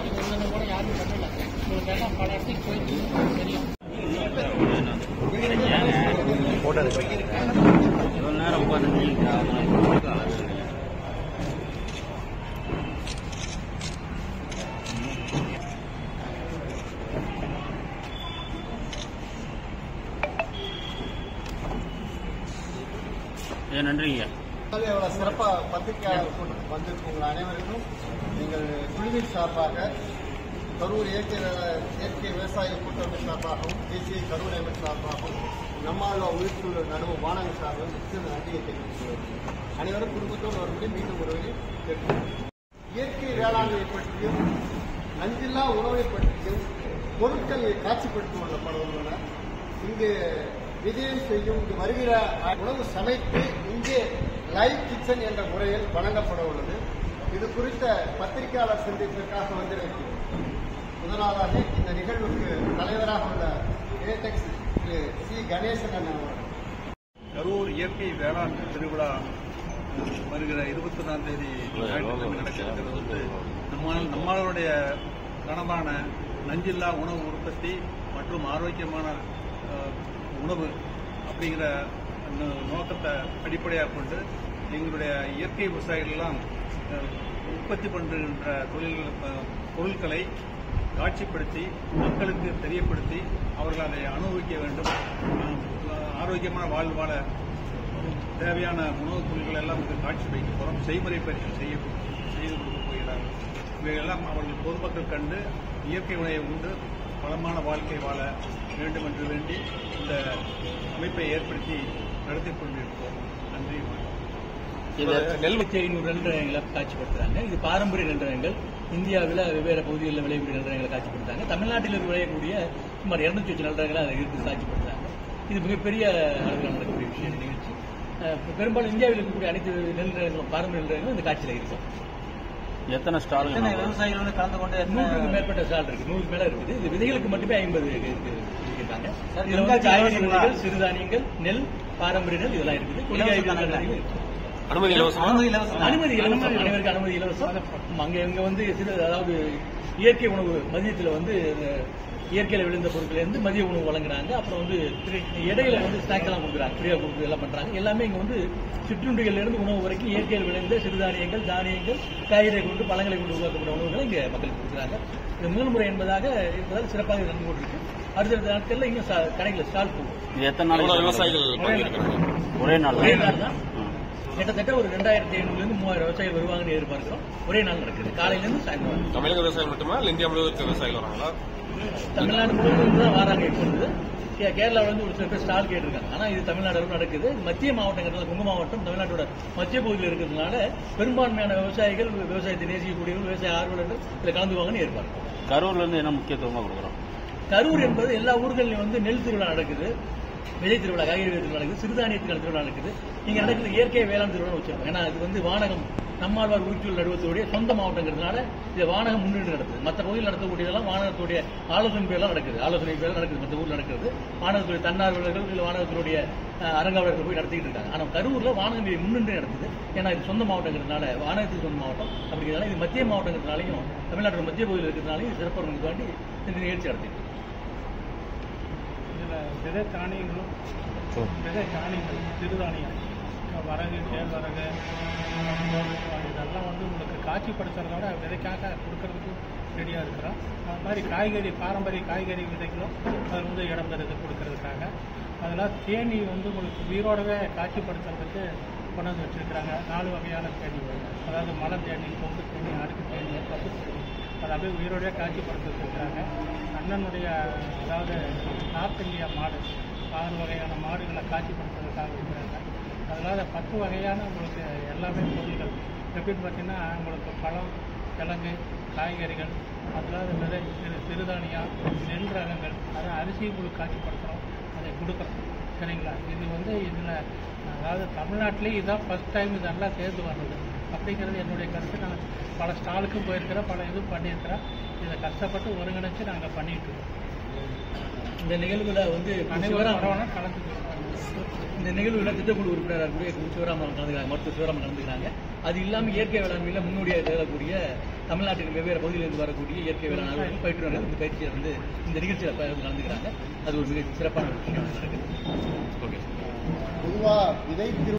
மாதிரி ஒன்று கூட யாரும் பண்ணல உங்களுக்கு எல்லாம் பல இடத்துக்கு போயிட்டு தெரியும் நேரம் உட்காந்து நன்றிங்க எவ்வளவு சிறப்பா பத்திரிகையாளர் கூட்டம் வந்திருக்கும் உங்கள் அனைவருக்கும் எங்கள் குழுவின் சார்பாக கரூர் இயற்கை இயற்கை விவசாய கூட்டமைப்பு சார்பாகவும் தேசிய கரூர் அமைப்பு சார்பாகவும் நம்மாழ்வா உயிர்த்துள்ள நடுவு மாணவ சார்பாகவும் மிக்க நன்றியை தெரிவித்துள்ளோம் அனைவரும் குடும்பத்தோடு வரும்படி மீண்டும் உறவை கேட்கிறோம் இயற்கை வேளாண்மை பற்றியும் நஞ்சில்லா உணவை பற்றியும் பொருட்களை காட்சிப்படுத்தியுள்ளப்படுவதுள்ள இங்கு விஜயம் செய்யும் வருகிற உணவு சமைத்து இங்கே லைவ் கிச்சன் என்ற முறையில் வழங்கப்பட உள்ளது. இது குறித்த பத்திரிகையாளர் சந்திப்பிற்காக வந்திருக்கிறோம். முதலாவதாக இந்த நிகழ்வுக்கு தலைவராக உள்ள ஏடெக்ஸ் திரு சி. கணேசன் அவர்கள். கரூர் இயற்கை வேளாண் திருவிழா வருகிற இருபத்தி ஒன்றாம் தேதி நடக்கிறது வந்து நம்மளுடைய கனமான நஞ்சில்லா உணவு உற்பத்தி மற்றும் ஆரோக்கியமான உணவு அப்படிங்கிற நோக்கத்தை அடிப்படையாக கொண்டு எங்களுடைய இயற்கை விவசாயிகள் எல்லாம் உற்பத்தி பண்ணுகின்ற தொழில் பொருட்களை காட்சிப்படுத்தி மக்களுக்கு தெரியப்படுத்தி அவர்கள் அதை அனுபவிக்க வேண்டும். ஆரோக்கியமான வாழ்வு வாழ தேவையான உணவுப் பொருட்கள் எல்லாம் காட்சி வைக்க போகிறோம் செய்முறை பயிற்சி செய்ய செய்து கொடுக்க போகிறார்கள். இவையெல்லாம் அவர்கள் பொதுமக்கள் கண்டு இயற்கை உணவை உண்டு. வளமான வாழ்க்கை வாழ வேண்டும் என்று வேண்டி இந்த அமைப்பை ஏற்படுத்தி நடத்தி கொண்டிருக்கிறோம். நன்றி வணக்கம். இது நெல்வச்சி காட்சிப்படுத்துறாங்க. இது பாரம்பரிய நெல்ரகங்கள் இந்தியாவில் வெவ்வேறு பகுதிகளில் விளையக்கூடிய நெல்ரகங்களை காட்சிப்படுத்தாங்க தமிழ்நாட்டில் விளையக்கூடிய சுமார் இருநூத்தி வச்சு நெல்ரகங்களை அதை இருக்கு காட்சிப்படுத்துறாங்க. இது மிகப்பெரிய அளவில் நடக்கக்கூடிய விஷயம் நிகழ்ச்சி. பெரும்பாலும் இந்தியாவில் இருக்கக்கூடிய அனைத்து நெல்ரகங்களும் பாரம்பரிய நெல்ரகங்களும் இந்த காட்சியில் இருக்கும். எத்தனை ஸ்டால் விவசாயிகள் வந்து கலந்து கொண்டு நூற்றுக்கு மேற்பட்ட ஸ்டால் இருக்கு. நூறுக்கு மேல இருக்குது. இது விதைகளுக்கு மட்டுமே ஐம்பது இருக்காங்க இதுல வந்து காய்கறி விதைகள் சிறுதானியங்கள் நெல் பாரம்பரிய நெல் இதெல்லாம் இருக்குது. கொடிகாய் அனுமதி இலவசமா? அனுமதி இலவசம். அனைவருக்கு அனுமதி இலவசம். அங்க இங்க வந்து சிறு அதாவது இயற்கை உணவு மதியத்துல வந்து இயற்கையில விழுந்த பொருட்கள் இருந்து மதிய உணவு வழங்குறாங்க. அப்புறம் வந்து இடையில வந்து ஸ்நாக்ஸ் எல்லாம் கொடுக்குறாங்க. ஃப்ரீயா கொடுத்து எல்லாம் பண்றாங்க. எல்லாமே இங்க வந்து சிற்றுண்டிகள்ல இருந்து உணவு வரைக்கும் இயற்கையில் விளைந்த சிறுதானியங்கள் தானியங்கள் காய்கறிகளை கொண்டு பழங்களை கொண்டு உருவாக்கப்பட்ட உணவுகளை இங்க மக்களுக்கு கொடுக்குறாங்க. இது முதல் முறை என்பதாக என்பதால் சிறப்பாக நடந்து கொண்டிருக்கு அடுத்தடுத்த நாட்கள்ல இன்னும் சா- கடைகளை ஸ்டால் போகும். இது எத்தனை நாளைக்கு விவசாயிகள் ஒரே நாள். ஒரே நாள் தான். கிட்டத்தட்ட ஒரு ரெண்டாயிரத்தி ஐநூறுல இருந்து மூவாயிரம் விவசாயிகள் வருவாங்கன்னு எதிர்பார்க்கிறோம். ஒரே நாள் நடக்குது. காலையில இருந்து சாயந்தரம். தமிழக விவசாயிகள் மட்டுமா? இல்ல இந்தியா முழுவதும் விவசாயிகள் வராங்களா? தமிழ்நாடு முழுவதும் தான் வராங்க இப்பொழுது கேரளாவுல இருந்து ஒரு சில பேர் ஸ்டால் கேட்டிருக்காங்க. ஆனா இது தமிழ்நாடு அளவு நடக்குது. மத்திய மாவட்டங்கிறதுல கும்ப மாவட்டம் தமிழ்நாட்டோட மத்திய பகுதியில் இருக்கிறதுனால பெரும்பான்மையான விவசாயிகள் விவசாயத்தை நேசிக்கக்கூடியவர்கள் விவசாய ஆர்வலர்கள் இதில் கலந்துவாங்கன்னு எதிர்பார்க்கிறோம். கரூர்ல இருந்து என்ன முக்கியத்துவமா கொடுக்குறோம்? கரூர் என்பது எல்லா ஊர்களிலும் வந்து நெல் திருவிழா நடக்குது. விதை திருவிழா காய்கறி திருவிழா இருக்குது சிறுதானியத்துக்கான திருவிழா நடக்குது இங்கே நடக்கிறது இயற்கை வேளாண் திருவிழா வச்சிருக்கோம் ஏன்னா இது வந்து வானகம் நம்மாழ்வார் உயிர்ச்சூழல் நடுவத்தோடைய சொந்த மாவட்டங்கிறதுனால இது வானகம் முன்னின்று நடக்குது. மற்ற பகுதியில் நடத்தக்கூடியதெல்லாம் வானகத்துடைய ஆலோசனை பேர்லாம் நடக்குது. ஆலோசனை பேர் நடக்குது மற்ற ஊரில் நடக்கிறது. வானகத்துடைய தன்னார்வலர்கள் இல்லை வானகத்தினுடைய அஹ், அரங்காவலர்கள் போய் நடத்திட்டு இருக்காங்க. ஆனா கரூர்ல வானகம் இது முன்னின்று நடக்குது. ஏன்னா இது சொந்த மாவட்டங்கிறதுனால வானகத்துக்கு சொந்த மாவட்டம் அப்படிங்கிறதுனால இது மத்திய மாவட்டங்கிறதுனாலையும் தமிழ்நாட்டோட மத்திய பகுதியில் இருக்கிறதுனாலையும் இது சிறப்பாக வேண்டி இந்த நிகழ்ச்சி நடத்திட்டு விதை தானியங்களும் விதை தானியங்கள் சிறுதானியம். வரகு கேழ்வரகு இதெல்லாம் வந்து உங்களுக்கு காட்சிப்படுத்துறதோட விதைக்காக கொடுக்கறதுக்கு ரெடியாக இருக்கிறோம். அது மாதிரி காய்கறி பாரம்பரிய காய்கறி விதைகளும் அது வந்து இடம் பெறுது கொடுக்கறதுக்காக. அதெல்லாம் தேனி வந்து உங்களுக்கு உயிரோடவே காட்சிப்படுத்துறதுக்கு கொண்டு வந்து வச்சிருக்கிறாங்க. நாலு வகையான தேனி அதாவது மலை தேனி கொம்பு தேனி அடுக்கு தேனி பப்பு தேனி. அதை அப்படியே உயிரோடைய காட்சிப்படுத்தி வச்சிருக்கிறாங்க அண்ணனுடைய அதாவது நார்த் இந்தியா மாடு ஆறு வகையான மாடுகளை காட்சிப்படுத்துறதுக்காக இருக்கிறாங்க. அதனால் பத்து வகையான உங்களுக்கு எல்லாமே பொருள்கள். எப்படின்னு பார்த்தீங்கன்னா உங்களுக்கு பழம் கிழங்கு காய்கறிகள் அதாவது விதை சிறு சிறுதானியம் நெல் ரகங்கள் அதை அரிசி உங்களுக்கு காட்சிப்படுத்துகிறோம் அதை கொடுக்குறோம். சரிங்களா? இது வந்து இதில் அதாவது தமிழ்நாட்டிலே இதுதான் ஃபஸ்ட் டைம் இதெல்லாம் சேர்ந்து வர்றது அப்படிங்கிறது என்னுடைய கருத்து. நான் பல ஸ்டாலுக்கும் போயிருக்கிறேன் பல இதுவும் பண்ணியிருக்கிறேன் இதை கஷ்டப்பட்டு ஒருங்கிணைச்சு நாங்கள் பண்ணிட்டு இருக்கோம். இந்த நிகழ்வுல வந்து அனைவரும் கலந்துக்கிறோம் இந்த நிகழ்வுல திட்டக்குழு உறுப்பினராக கூடிய சிவராமன் கலந்துக்கிறாங்க மருத்துவ சிவராமன் கலந்துக்கிறாங்க. அது இல்லாம இயற்கை வேளாண்மையில முன்னோடியாக திகழக்கூடிய தமிழ்நாட்டின் வெவ்வேறு பகுதியிலிருந்து வரக்கூடிய இயற்கை வேளாண் பயிற்றுனர்கள் இந்த பயிற்சியை வந்து இந்த நிகழ்ச்சியில் கலந்துக்கிறாங்க. அது ஒரு மிக சிறப்பான ஒரு விஷயம் நடக்குது ஓகே. பொதுவாக விதை திரு